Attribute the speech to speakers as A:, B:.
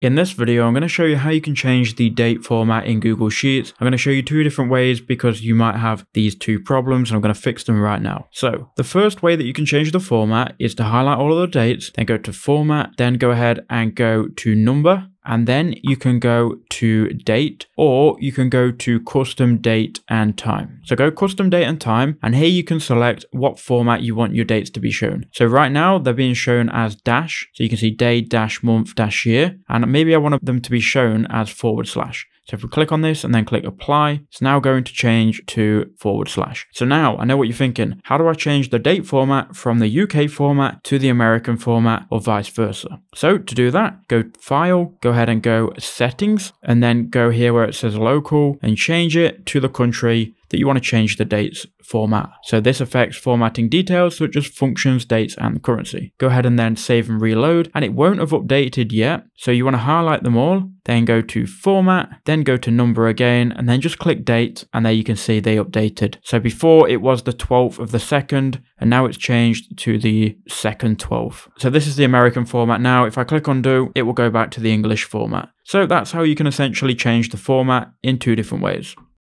A: In this video, I'm going to show you how you can change the date format in Google Sheets. I'm going to show you two different ways because you might have these two problems and I'm going to fix them right now. So the first way that you can change the format is to highlight all of the dates, then go to format, then go ahead and go to number and then you can go to date or you can go to custom date and time. So go custom date and time and here you can select what format you want your dates to be shown. So right now they're being shown as dash. So you can see day dash month dash year and maybe I want them to be shown as forward slash. So if we click on this and then click apply, it's now going to change to forward slash. So now I know what you're thinking. How do I change the date format from the UK format to the American format or vice versa? So to do that, go file, go ahead and go settings and then go here where it says local and change it to the country that you want to change the dates format. So this affects formatting details such as functions, dates, and currency. Go ahead and then save and reload, and it won't have updated yet. So you want to highlight them all, then go to format, then go to number again, and then just click date, and there you can see they updated. So before it was the 12th of the second, and now it's changed to the second 12th. So this is the American format now. If I click undo, it will go back to the English format. So that's how you can essentially change the format in two different ways.